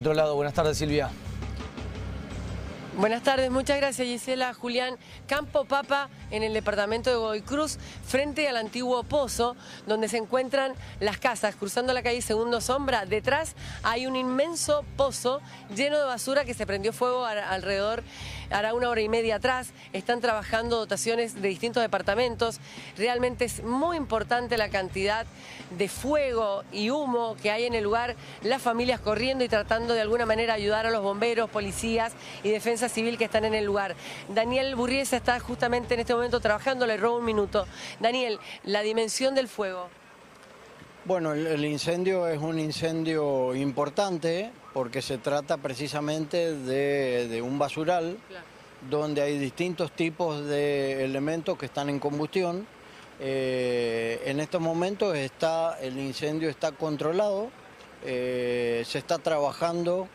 Otro lado, buenas tardes Silvia. Buenas tardes, muchas gracias Gisela. Julián Campo Papa en el departamento de Godoy Cruz, frente al antiguo pozo, donde se encuentran las casas. Cruzando la calle Segundo Sombra, detrás hay un inmenso pozo lleno de basura que se prendió fuego alrededor, hará una hora y media atrás. Están trabajando dotaciones de distintos departamentos. Realmente es muy importante la cantidad de fuego y humo que hay en el lugar. Las familias corriendo y tratando de alguna manera ayudar a los bomberos, policías y defensa civil que están en el lugar. Daniel Burriesa está justamente en este momento trabajando, le robo un minuto. Daniel, la dimensión del fuego. Bueno, el, incendio es un incendio importante porque se trata precisamente de, un basural donde hay distintos tipos de elementos que están en combustión. Eh, en estos momentos está, el incendio está controlado, eh, se está trabajando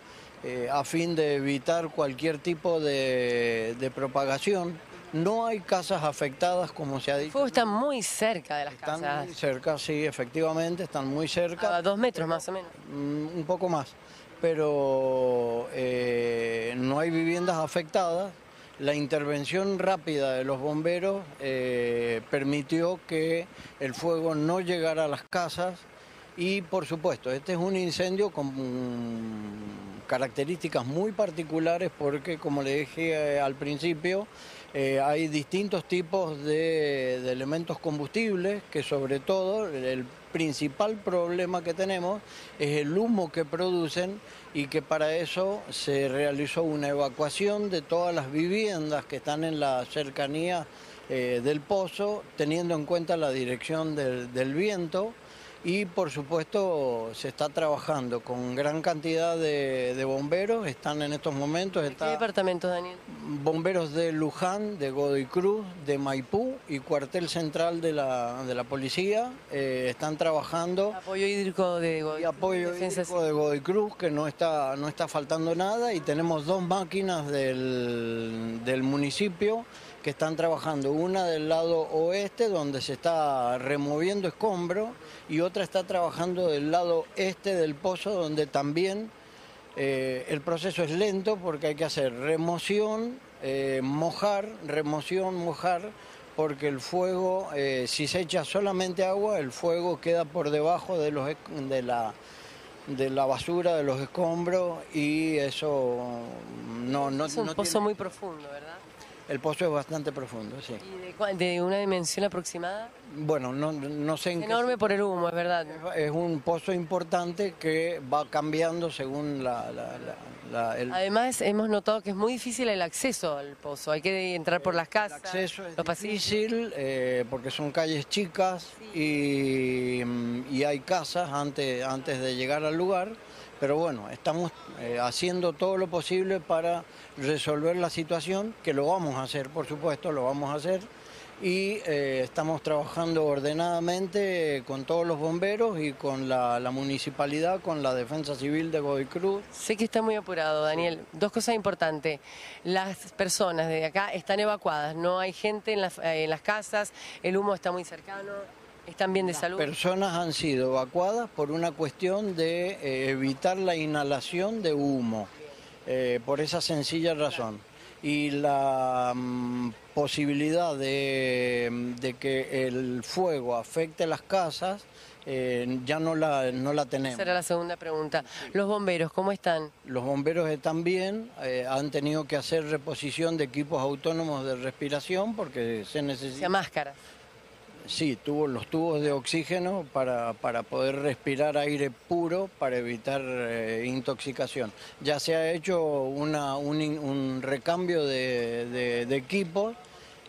eh, a fin de evitar cualquier tipo de, propagación. No hay casas afectadas, como se ha dicho. El fuego está muy cerca de las casas. Están muy cerca, sí, efectivamente, están muy cerca. A dos metros más o menos. Mm, un poco más. Pero eh, no hay viviendas afectadas. La intervención rápida de los bomberos eh, permitió que el fuego no llegara a las casas y, por supuesto, este es un incendio con características muy particulares porque, como le dije eh, al principio, eh, hay distintos tipos de, elementos combustibles que sobre todo el principal problema que tenemos es el humo que producen y que para eso se realizó una evacuación de todas las viviendas que están en la cercanía eh, del pozo, teniendo en cuenta la dirección del viento y por supuesto se está trabajando con gran cantidad de, bomberos, están en estos momentos... ¿Qué departamento, Daniel? Bomberos de Luján, de Godoy Cruz, de Maipú y cuartel central de la, de la policía, eh, están trabajando... Apoyo hídrico de Godoy, y apoyo hídrico de Godoy Cruz, que no está, no está faltando nada, y tenemos dos máquinas del, del municipio que están trabajando, una del lado oeste donde se está removiendo escombro y otra está trabajando del lado este del pozo donde también eh, el proceso es lento porque hay que hacer remoción, eh, mojar, remoción, mojar, porque el fuego, eh, si se echa solamente agua, el fuego queda por debajo de, los, de, la, de la basura, de los escombros y eso no... no es un pozo muy profundo, ¿verdad? El pozo es bastante profundo, sí. ¿Y de, una dimensión aproximada? Bueno, no, no sé en Enorme por el humo, es verdad. Es un pozo importante que va cambiando según la... Además, hemos notado que es muy difícil el acceso al pozo. Hay que entrar por las casas. El acceso es difícil eh, porque son calles chicas y, y, hay casas antes, antes de llegar al lugar. Pero bueno, estamos eh, haciendo todo lo posible para resolver la situación, que lo vamos a hacer, por supuesto, lo vamos a hacer. Y eh, estamos trabajando ordenadamente con todos los bomberos y con la, municipalidad, con la Defensa Civil de Godoy Cruz. Sé que está muy apurado, Daniel. Dos cosas importantes. Las personas de acá están evacuadas, no hay gente en las, en las casas, el humo está muy cercano. ¿Están bien de salud? Las personas han sido evacuadas por una cuestión de eh, evitar la inhalación de humo, eh, por esa sencilla razón. Y la mm, posibilidad de, que el fuego afecte las casas eh, ya no la, no la tenemos. Esa era la segunda pregunta. ¿Los bomberos cómo están? Los bomberos están bien, han tenido que hacer reposición de equipos autónomos de respiración porque se necesita... O sea, máscaras. Sí, tuvo los tubos de oxígeno para, poder respirar aire puro para evitar eh, intoxicación. Ya se ha hecho un, recambio de, equipos,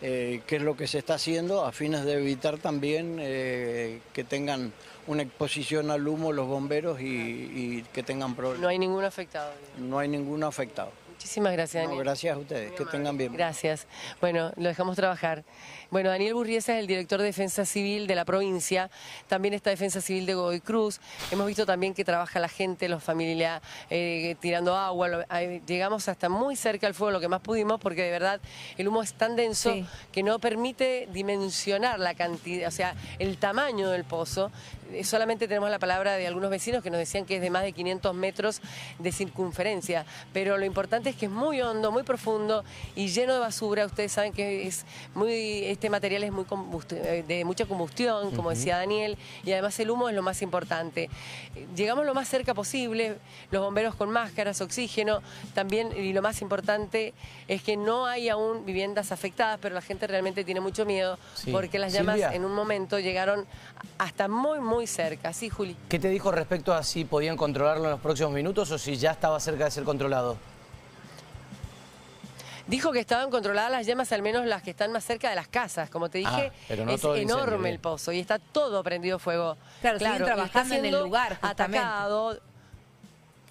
eh, que es lo que se está haciendo a fines de evitar también eh, que tengan una exposición al humo los bomberos y, y que tengan problemas. No hay ningún afectado. No hay ningún afectado. Muchísimas gracias, Daniel. gracias a ustedes, que tengan bien. Gracias. Bueno, lo dejamos trabajar. Bueno, Daniel Burriesa es el director de Defensa Civil de la provincia, también está Defensa Civil de Godoy Cruz. Hemos visto también que trabaja la gente, los familias eh, tirando agua. llegamos hasta muy cerca al fuego, lo que más pudimos, porque de verdad el humo es tan denso que no permite dimensionar la cantidad, o sea, el tamaño del pozo. Eh, solamente tenemos la palabra de algunos vecinos que nos decían que es de más de 500 metros de circunferencia, pero lo importante es que es muy hondo, muy profundo y lleno de basura. Ustedes saben que es muy, este material es muy eh, de mucha combustión, como decía Daniel, y además el humo es lo más importante. Llegamos lo más cerca posible, los bomberos con máscaras, oxígeno, también, y lo más importante es que no hay aún viviendas afectadas, pero la gente realmente tiene mucho miedo porque las llamas en un momento llegaron hasta muy, muy cerca. Sí, Juli. ¿Qué te dijo respecto a si podían controlarlo en los próximos minutos o si ya estaba cerca de ser controlado? Dijo que estaban controladas las llamas, al menos las que están más cerca de las casas. Como te dije, ah, es enorme el pozo y está todo prendido fuego. Claro, claro trabajando en el lugar, atacado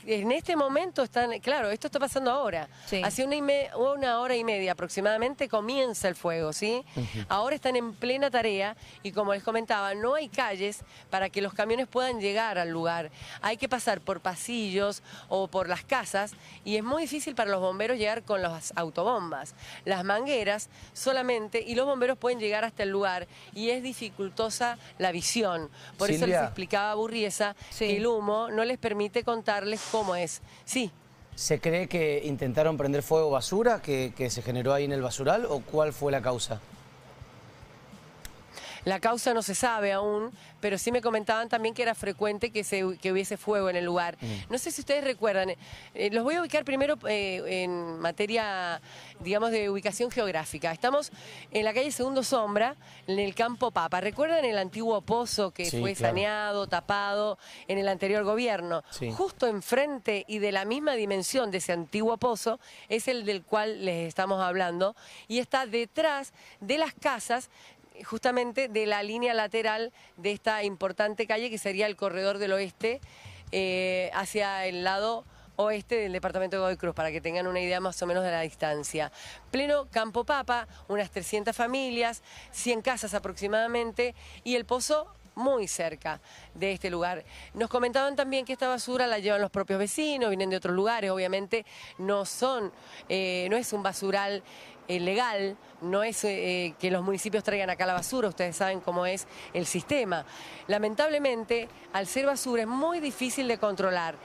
en este momento están, claro, esto está pasando ahora. Hace una, una, hora y media aproximadamente comienza el fuego, ¿sí? Ahora están en plena tarea y como les comentaba, no hay calles para que los camiones puedan llegar al lugar. Hay que pasar por pasillos o por las casas y es muy difícil para los bomberos llegar con las autobombas. Las mangueras solamente y los bomberos pueden llegar hasta el lugar y es dificultosa la visión. Por eso les explicaba a Burriesa que el humo no les permite contarles cómo es. Sí. ¿Se cree que intentaron prender fuego basura que, que se generó ahí en el basural o cuál fue la causa? La causa no se sabe aún, pero sí me comentaban también que era frecuente que, se, hubiese fuego en el lugar. Mm. No sé si ustedes recuerdan, eh, los voy a ubicar primero eh, en materia, digamos, de ubicación geográfica. Estamos en la calle Segundo Sombra, en el campo Papa. ¿Recuerdan el antiguo pozo que fue saneado, tapado en el anterior gobierno? Justo enfrente y de la misma dimensión de ese antiguo pozo es el del cual les estamos hablando y está detrás de las casas justamente de la línea lateral de esta importante calle que sería el corredor del oeste eh, hacia el lado oeste del departamento de Godoy Cruz, para que tengan una idea más o menos de la distancia. Pleno Campo Papa, unas 300 familias, 100 casas aproximadamente, y el pozo muy cerca de este lugar. Nos comentaban también que esta basura la llevan los propios vecinos, vienen de otros lugares, obviamente no son, eh, no es un basural eh, legal, no es eh, que los municipios traigan acá la basura, ustedes saben cómo es el sistema. Lamentablemente, al ser basura es muy difícil de controlar.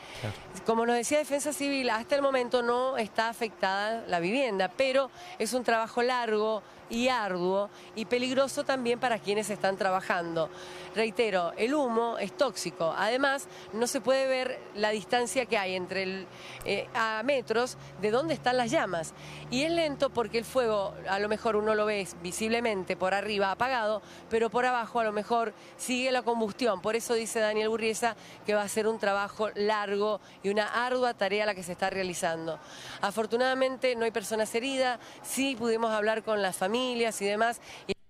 Como nos decía Defensa Civil, hasta el momento no está afectada la vivienda, pero es un trabajo largo y arduo y peligroso también para quienes están trabajando. Reitero, el humo es tóxico. Además, no se puede ver la distancia que hay entre el, eh, a metros de dónde están las llamas. Y es lento porque el fuego a lo mejor uno lo ve visiblemente por arriba apagado, pero por abajo a lo mejor sigue la combustión. Por eso dice Daniel Burriesa que va a ser un trabajo largo y una ardua tarea la que se está realizando. Afortunadamente no hay personas heridas, sí pudimos hablar con las familias y demás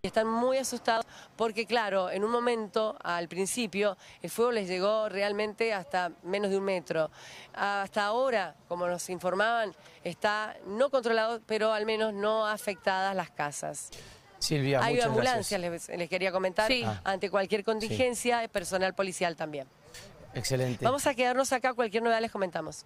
están muy asustados porque, claro, en un momento, al principio, el fuego les llegó realmente hasta menos de un metro. Hasta ahora, como nos informaban, está no controlado, pero al menos no afectadas las casas. Silvia, Hay ambulancias, les, quería comentar, ante cualquier contingencia, personal policial también. Excelente. Vamos a quedarnos acá, cualquier novedad les comentamos.